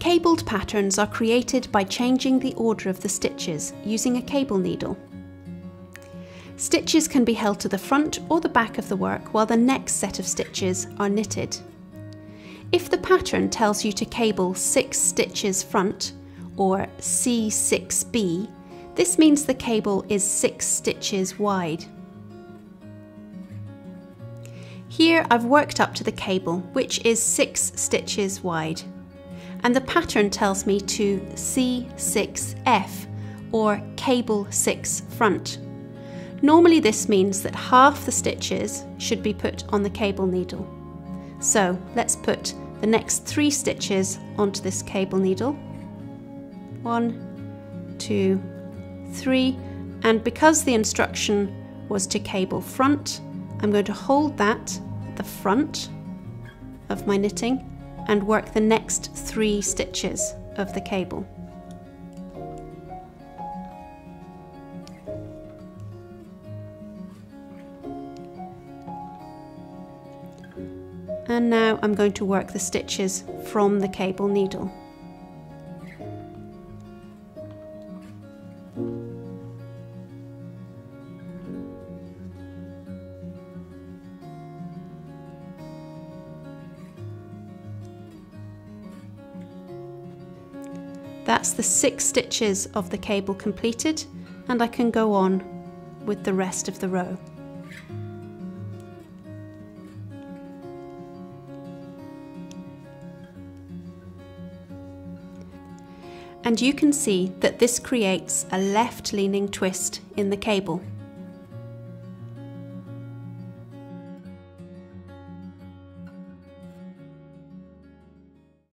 Cabled patterns are created by changing the order of the stitches using a cable needle. Stitches can be held to the front or the back of the work while the next set of stitches are knitted. If the pattern tells you to cable 6 stitches front, or C6B, this means the cable is 6 stitches wide. Here I've worked up to the cable, which is 6 stitches wide and the pattern tells me to C6F or cable 6 front. Normally this means that half the stitches should be put on the cable needle. So let's put the next three stitches onto this cable needle. One, two, three, and because the instruction was to cable front, I'm going to hold that at the front of my knitting and work the next three stitches of the cable. And now I'm going to work the stitches from the cable needle. That's the six stitches of the cable completed and I can go on with the rest of the row. And you can see that this creates a left leaning twist in the cable.